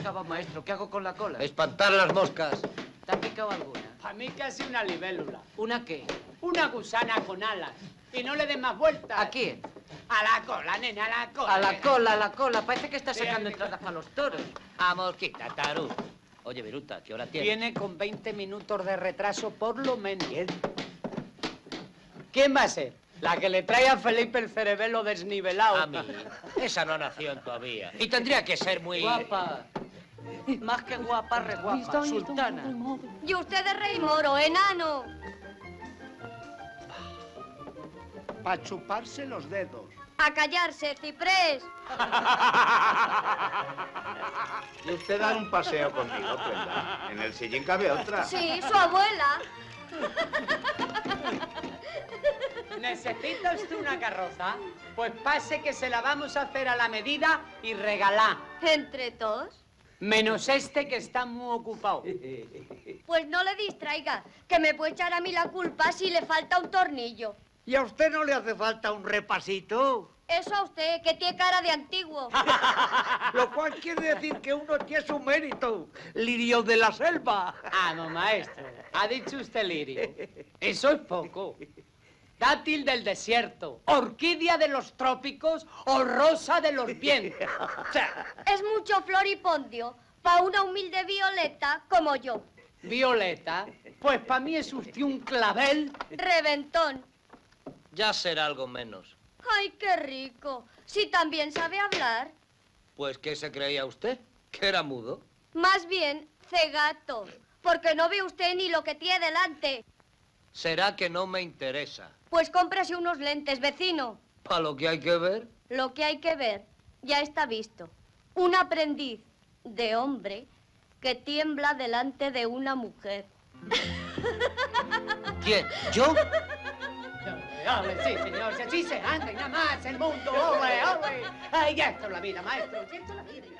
acaba, maestro. ¿Qué hago con la cola? Espantar las moscas. ¿Te ha picado alguna? Para mí casi una libélula. ¿Una qué? Una gusana con alas. Y no le des más vueltas. ¿A quién? A la cola, nena, a la cola. A la nena. cola, a la cola. Parece que está sacando bien. entradas para los toros. A mosquita, Taru. Oye, Viruta, ¿qué hora tienes? Viene con 20 minutos de retraso por lo menos. ¿Quién va a ser? La que le trae a Felipe el cerebelo desnivelado. A mí. Esa no nació todavía. Y tendría que ser muy... Guapa. Más que guapa, re guapa. Sultana. Y usted es rey moro, enano. Para chuparse los dedos. A callarse, ciprés. Y usted dar un paseo conmigo, Prenda. En el sillín cabe otra. Sí, su abuela. ¿Necesita usted una carroza? Pues pase que se la vamos a hacer a la medida y regalar. Entre todos. Menos este que está muy ocupado. Pues no le distraiga, que me puede echar a mí la culpa si le falta un tornillo. ¿Y a usted no le hace falta un repasito? Eso a usted, que tiene cara de antiguo. Lo cual quiere decir que uno tiene su mérito. Lirio de la selva. Ah, no, maestro. Ha dicho usted lirio. Eso es poco. Dátil del desierto, orquídea de los trópicos o rosa de los vientos. O sea, Es mucho floripondio para una humilde violeta como yo. Violeta, pues para mí es usted un clavel. Reventón. Ya será algo menos. Ay, qué rico. Si también sabe hablar. Pues, ¿qué se creía usted? ¿Que era mudo? Más bien, cegato. Porque no ve usted ni lo que tiene delante. Será que no me interesa. Pues cómprase unos lentes, vecino. Para lo que hay que ver. Lo que hay que ver ya está visto. Un aprendiz de hombre que tiembla delante de una mujer. ¿Quién? ¿Yo? Ole, sí, señor, si así se anda y nada más el mundo, ole, ole. Ay, ya esto es la vida, maestro, ya esto es la vida.